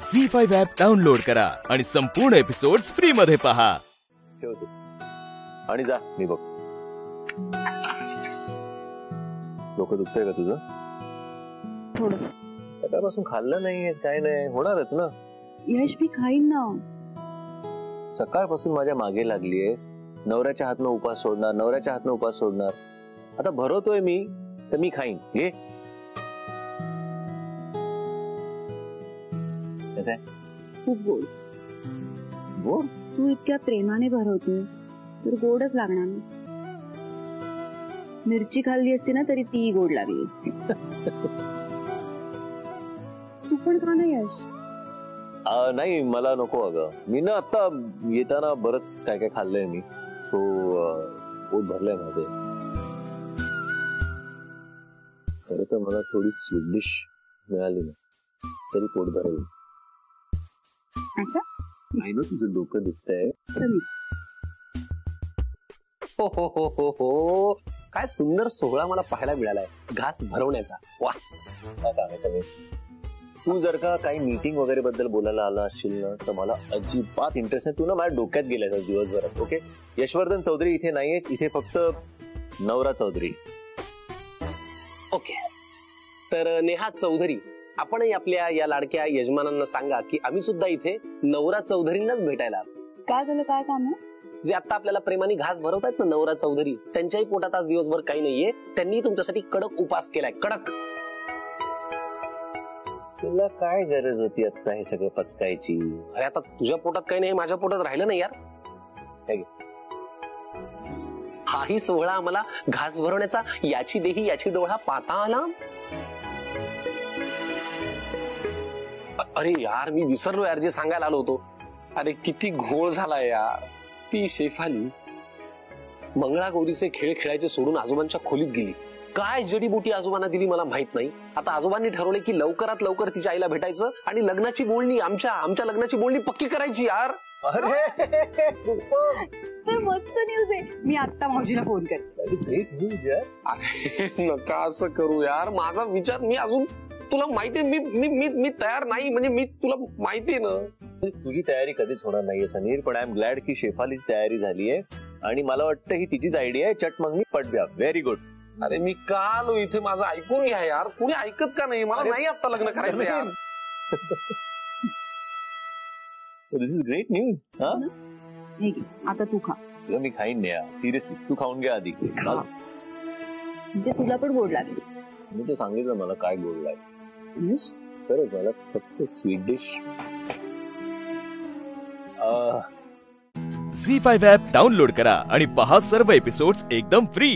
Zee five app download करा आणि संपूर्ण एपिसोड्स फ्री मध्ये पहा. ठेवतो. आणि जा मी बघ. डोकं दुखतंय का तुझं? थोडस सकाळपासून खाल्लं नाहीये काय नाही. होणारच ना. यश मी खाईन ना. सकाळपासून माझ्या मागे लागलीयस. नवऱ्याच्या हातनं उपास सोडणार नवऱ्याच्या हातनं उपास सोडणार. आता भरवतोय मी तर मी खाईन. घे. कसं आहे? खूप गोड गोड तू इतक्या प्रेमाने भरवतोस तर गोडच लागणार ना मिरची खाल्ली असती ना तरी ती गोड लागली असती. तू पण खा ना यश. नाही मला नको अगं. मी ना आता येताना बरंच काय काय खाल्लंय मी. तो पोट भरलंय माझे. खरं तर मला थोडी स्वीट डिश मिळाली ना तरी पोट भरेल. अच्छा नाही ना तुझं डोकं हो हो हो हो हो काय सुंदर सोहळा मला पाहायला मिळालाय घास भरवण्याचा वा सगळे तू जर का काही मीटिंग वगैरे बद्दल बोलायला आला असशील ना तर मला अजिबात इंटरेस्ट नाही. तू ना माझ्या डोक्यात गेलाय दिवसभरात ओके यशवर्धन चौधरी इथे नाहीयेत इथे फक्त नवरा चौधरी. ओके तर नेहा चौधरी. आपणही आपल्या या लाडक्या यजमानांना सांगा की आम्ही सुद्धा इथे नवरा चौधरींनाच भेटायला आलो. काय झालं? काय काम आहे? जे आता आपल्याला प्रेमाने घास भरवतायत ना नवरा चौधरी त्यांच्याही पोटात आज दिवसभर काही नाहीये. त्यांनी तुमच्यासाठी कडक उपास केलाय. कडक! तुला काय गरज होती आता हे सगळं पचकायची? अरे आता तुझ्या पोटात काही नाही माझ्या पोटात राहिलं नाही यार. हे घे. हाही सोहळा आम्हाला घास भरवण्याचा याची देही याची डोळा पाहता आला अरे यार मी विसरलो यार जे सांगायला आलो होतो. अरे किती घोळ झालाय यार. ती शेफाली मंगळागौरीचे खेळ खेळायचे सोडून आजोबांच्या खोलीत गेली. काय जडीबुटी आजोबांना दिली मला माहीत नाही. आता आजोबांनी ठरवले की लवकरात लवकर तिच्या आईला भेटायचं आणि लग्नाची बोलणी आमच्या आमच्या लग्नाची बोलणी पक्की करायची यार. अरे तर मस्त न्यूज आहे. मी आता मावशीला फोन करते. अरे नका असं करू यार. माझा विचार मी अजून तुला माहिती मी मी मी मी तयार नाही म्हणजे मी तुला माहिती ना. तुझी तयारी कधीच होणार नाहीये समीर पण आय एम ग्लॅड की शेफालीची तयारी झालीये. आणि मला वाटतं ही तिचीच आयडिया आहे चट मग मी पटब्या व्हेरी गुड अरे मी का आलो इथे? माझं ऐकून घ्या यार. कुणी ऐकत का नाही? मला नाही आता लग्न करायचं यार. दिस इज ग्रेट न्यूज हा हे घे, आता तू खा. तुला मी खाईन नाही. सिरियसली तू खाऊन घ्या आधी. म्हणजे तुला पण गोड लागेल. मी तर सांगितलं मला काय गोड लागेल. खरंच मला फक्त sweet dish Zee five app download करा आणि पहा सर्व एपिसोड्स एकदम फ्री